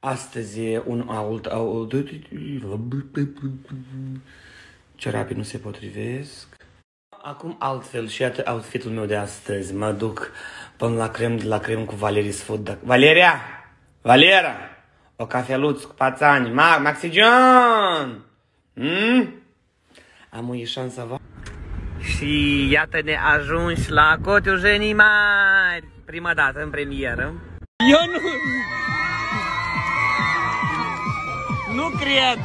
Astăzi e un alt... alt ce rapid nu se potrivesc. Acum altfel și iată outfitul meu de astăzi. Mă duc până la crem de la crem cu Valerii Sfut. Valeria! Valera! O cafeluț cu pațani. Ma, Maxi John! Mm? Am o șansa va. Și iată ne ajungi la Cotiujenii Mari. Prima dată în premieră. Eu nu... Nu cred!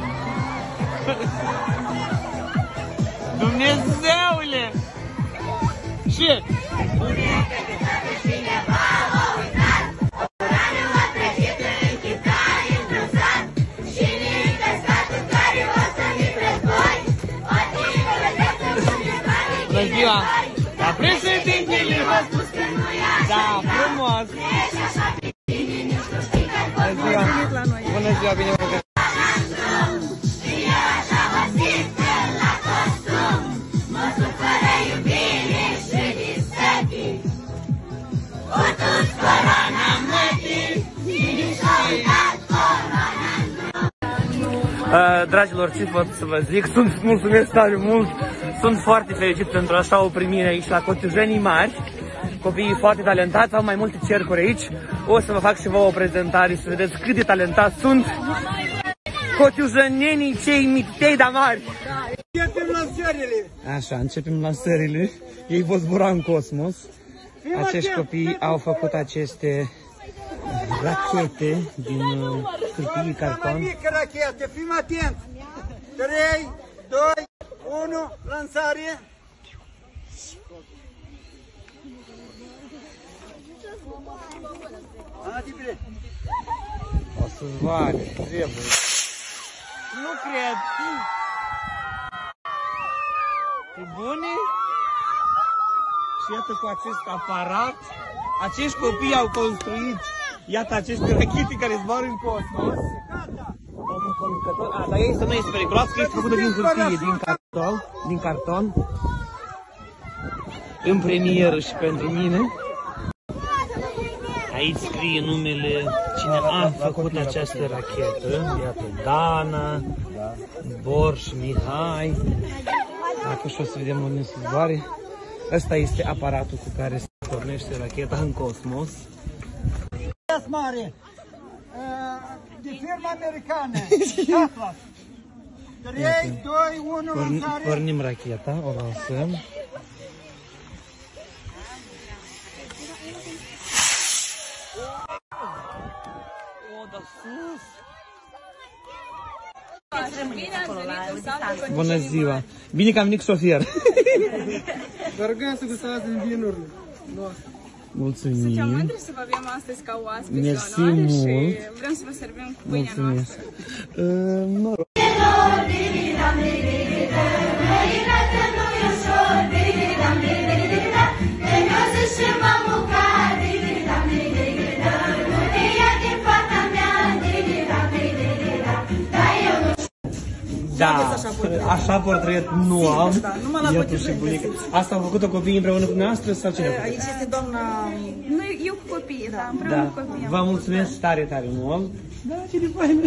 Dumnezeule! Ce? Bună ziua! La președintele! Da, frumos! Bună ziua! Bună ziua, bine dragilor, ce pot să vă zic? Sunt mulțumesc tare mult, sunt foarte fericit pentru așa o primire aici la Cotiujenii Mari. Copiii foarte talentați, au mai multe cercuri aici. O să vă fac și vă o prezentare să vedeți cât de talentați sunt cotiujenenii cei mitei de mari. Începem lansările! Așa, începem lansările. Ei vor zbura în cosmos. Acești copii au făcut aceste rachete din uh, hârtie Cea mai carton. mică rachetă, fim atent! 3, 2, 1, lansare! Adică, O să zboare, trebuie. Nu cred. Pe bune? Și iată cu acest aparat, acești copii au construit, iată aceste rachete care zboară în cosmos. Domnul conducător, a, dar este, nu este periculos, că este făcută din hârtie, din carton, din carton. În premieră și pentru mine. Aici scrie numele cine a făcut această rachetă. Iată, Dana, Borș, Mihai. Acum și o să vedem unde se zboare. Ăsta este aparatul cu care se pornește racheta în cosmos. Mare! Uh, De firma americană! Atlas! 3, 2, 1, Porn- lansare! pornim racheta, o lansăm. O, da sus! Bună ziua! Bine că am venit cu șofer. Vă rugăm să gustați din vinurile noastre. Mulțumim! Mândri să vă avem astăzi ca oaspeți Mersi la onoare mult. și vrem să vă servim cu pâinea Mulțumesc! noastră. Uh, mă Da, așa portret nu am. numai la Iată Cotiușeni și bunica. Asta au făcut-o copiii împreună cu noastră sau cine? a făcut? Aici este doamna... Noi, eu cu copiii, da, împreună Da, cu copiii. vă mulțumesc tare, tare mult. Da, ce de fain.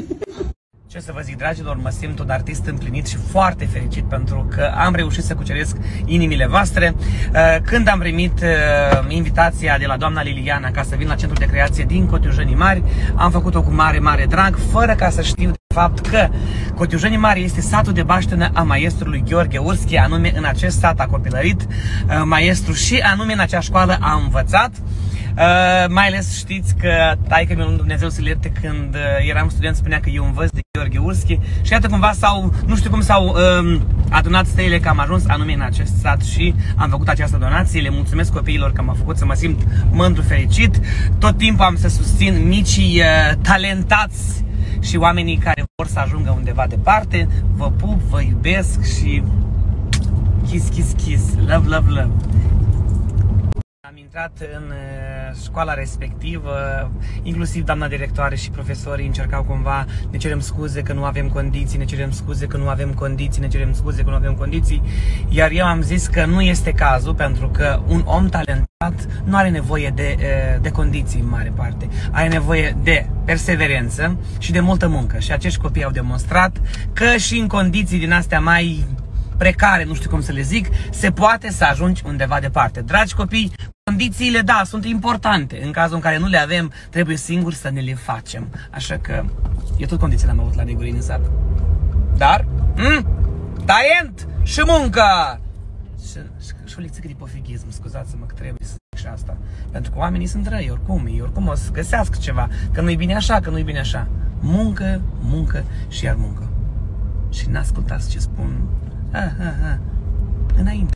Ce să vă zic, dragilor, mă simt un artist împlinit și foarte fericit pentru că am reușit să cuceresc inimile voastre. Uh, Când am primit uh, invitația de la doamna Liliana ca să vin la Centrul de Creație din Cotiujenii Mari, am făcut-o cu mare, mare drag, fără ca să știu de fapt că Cotiujenii Mari este satul de baștenă a maestrului Gheorghe Urschi, anume în acest sat a copilărit uh, maestru și anume în acea școală a învățat. Uh, mai ales știți că taică mi Dumnezeu să ierte când uh, eram student spunea că eu învăț de Gheorghe Urschi și iată cumva s-au, nu știu cum s-au um, adunat stele că am ajuns anume în acest sat și am făcut această donație. Le mulțumesc copiilor că m-au făcut să mă simt mândru fericit. Tot timpul am să susțin micii uh, talentați și oamenii care vor să ajungă undeva departe. Vă pup, vă iubesc și kiss, kiss, kiss. Love, love, love. Am intrat intrat în uh, școala respectivă, inclusiv doamna directoare și profesorii încercau cumva, ne cerem scuze că nu avem condiții, ne cerem scuze că nu avem condiții, ne cerem scuze că nu avem condiții, iar eu am zis că nu este cazul pentru că un om talentat nu are nevoie de, uh, de condiții în mare parte, are nevoie de perseverență și de multă muncă. Și acești copii au demonstrat că și în condiții din astea mai precare, nu știu cum să le zic, se poate să ajungi undeva departe. Dragi copii, condițiile, da, sunt importante. În cazul în care nu le avem, trebuie singur să ne le facem. Așa că eu tot condițiile am avut la Negurin în sat. Dar, mm, talent și muncă! Și, și, și o lecție de pofighism, scuzați-mă că trebuie să zic și asta. Pentru că oamenii sunt răi, oricum, ei oricum o să găsească ceva. Că nu-i bine așa, că nu-i bine așa. Muncă, muncă și iar muncă. Și n-ascultați ce spun. Uh huh. ah. And I